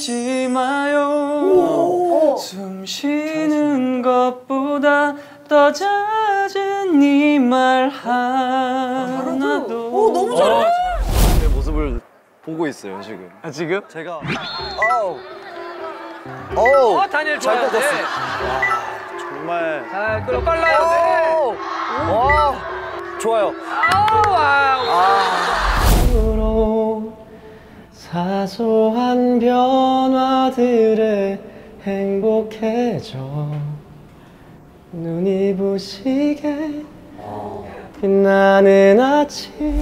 쉬지 마요. 숨 쉬는 것보다 더 잦은 이말 하나도. 아, 오 너무 잘해! 제 모습을 보고 있어요 지금. 아 지금? 제가. 어우. 어우 아, 다니엘 잘 꺾었어. 네. 와 정말. 잘 끌어 빨라요. 네. 오. 와 좋아요. 아우 와 사소한 변화들에 행복해져. 눈이 부시게 빛나는 아침